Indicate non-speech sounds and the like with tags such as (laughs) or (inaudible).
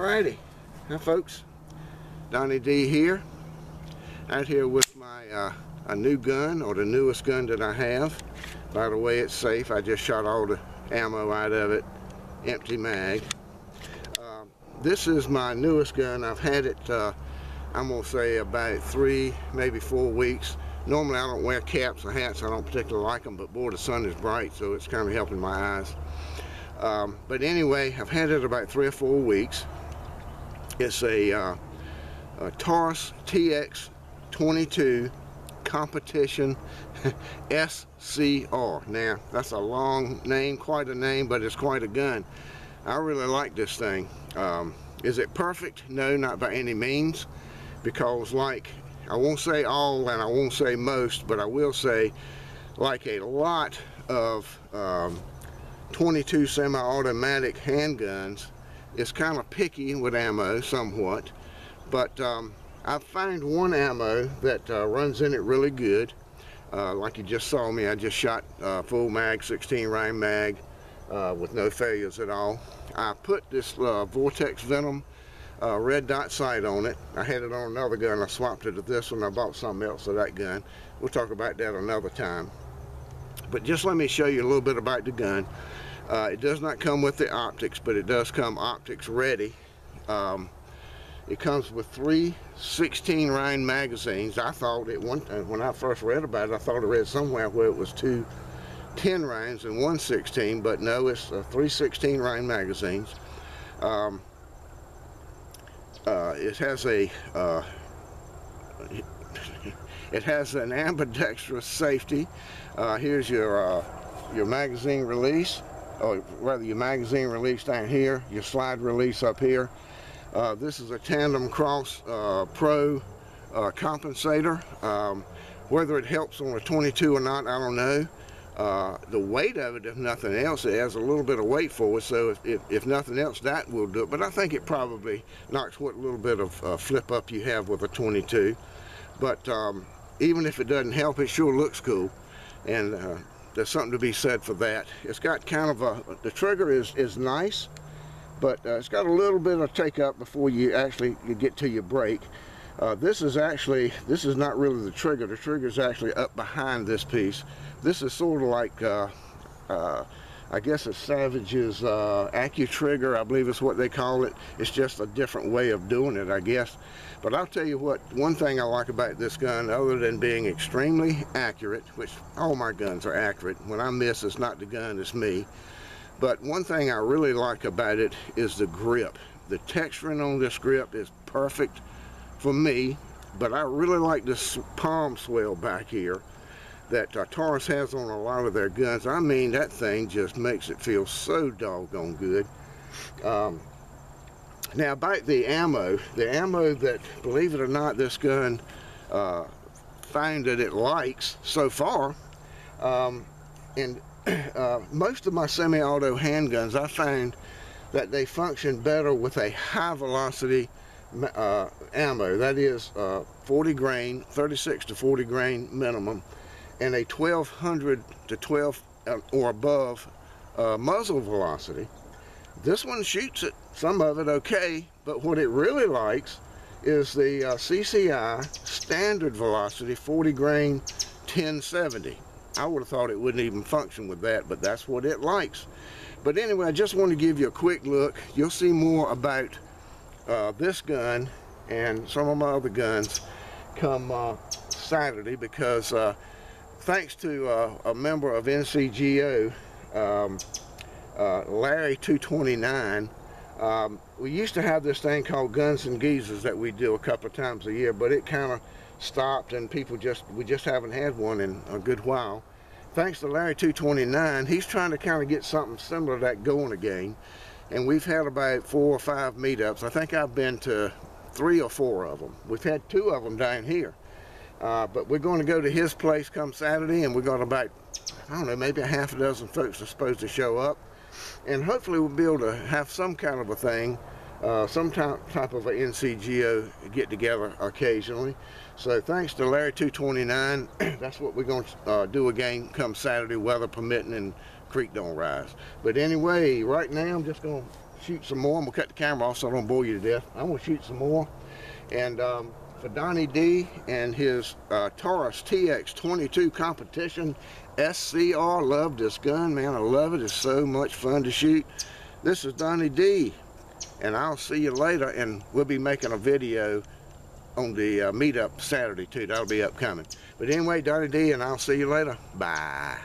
Alrighty, now folks, Donnie D here, out here with my uh, a new gun, or the newest gun that I have. By the way, it's safe. I just shot all the ammo out of it, empty mag. Uh, this is my newest gun. I've had it, uh, I'm to say about three, maybe four weeks. Normally I don't wear caps or hats. I don't particularly like them, but boy, the sun is bright, so it's kind of helping my eyes. Um, but anyway, I've had it about three or four weeks. It's a, uh, a Taurus TX22 competition (laughs) SCR. Now, that's a long name, quite a name, but it's quite a gun. I really like this thing. Um, is it perfect? No, not by any means. Because like, I won't say all and I won't say most, but I will say like a lot of um, 22 semi-automatic handguns is kind of picky with ammo somewhat but um, I find one ammo that uh, runs in it really good. Uh, like you just saw me I just shot uh, full mag 16 round mag uh, with no failures at all. I put this uh, Vortex Venom uh, red dot sight on it. I had it on another gun I swapped it to this one I bought something else of that gun. We'll talk about that another time. But just let me show you a little bit about the gun uh, it does not come with the optics, but it does come optics ready. Um, it comes with three 16 round magazines. I thought it one uh, when I first read about it, I thought I read somewhere where it was two 10 rounds and one 16, but no, it's uh, three 16 round magazines. Um, uh, it has a uh, (laughs) it has an (laughs) ambidextrous safety. Uh, here's your uh, your magazine release or rather your magazine release down here, your slide release up here. Uh, this is a TandemKross uh, Pro uh, compensator. Um, whether it helps on a 22 or not, I don't know. Uh, the weight of it, if nothing else, it has a little bit of weight for it, so if, if, if nothing else, that will do it. But I think it probably knocks what little bit of uh, flip up you have with a 22. But um, even if it doesn't help, it sure looks cool. And uh, there's something to be said for that. It's got kind of a, the trigger is, is nice, but uh, it's got a little bit of take up before you actually you get to your break. Uh, this is actually, this is not really the trigger. The trigger is actually up behind this piece. This is sort of like, uh, uh I guess it's Savage's uh, AccuTrigger, I believe is what they call it. It's just a different way of doing it, I guess. But I'll tell you what, one thing I like about this gun, other than being extremely accurate, which all my guns are accurate. When I miss, it's not the gun, it's me. But one thing I really like about it is the grip. The texturing on this grip is perfect for me, but I really like this palm swell back here that uh, Taurus has on a lot of their guns. I mean, that thing just makes it feel so doggone good. Um, now, about the ammo, the ammo that, believe it or not, this gun uh, found that it likes so far, um, and (clears throat) uh, most of my semi-auto handguns, I find that they function better with a high velocity uh, ammo. That is uh, 40 grain, 36 to 40 grain minimum and a 1200 to 12 uh, or above uh, muzzle velocity. This one shoots it, some of it okay, but what it really likes is the uh, CCI standard velocity 40 grain 1070. I would have thought it wouldn't even function with that, but that's what it likes. But anyway, I just want to give you a quick look. You'll see more about uh, this gun and some of my other guns come uh, Saturday because uh, thanks to uh, a member of NCGO, um, uh, Larry 229, um, we used to have this thing called Guns and Geezers that we do a couple of times a year, but it kind of stopped and people just, we just haven't had one in a good while. Thanks to Larry 229, he's trying to kind of get something similar to that going again. And we've had about four or five meetups. I think I've been to three or four of them. We've had two of them down here. Uh, but we're going to go to his place come Saturday and we're going to about, I don't know, maybe a half a dozen folks are supposed to show up. And hopefully we'll be able to have some kind of a thing, uh, some type of a NCGO get together occasionally. So thanks to Larry 229, (clears throat) that's what we're going to uh, do again come Saturday, weather permitting and creek don't rise. But anyway, right now I'm just going to shoot some more. I'm gonna cut the camera off so I don't bore you to death. I'm gonna shoot some more. And um, for Donnie D and his uh, Taurus TX22 competition SCR, love this gun, man. I love it. It's so much fun to shoot. This is Donnie D, and I'll see you later. And we'll be making a video on the uh, meetup Saturday too. That'll be upcoming. But anyway, Donnie D, and I'll see you later. Bye.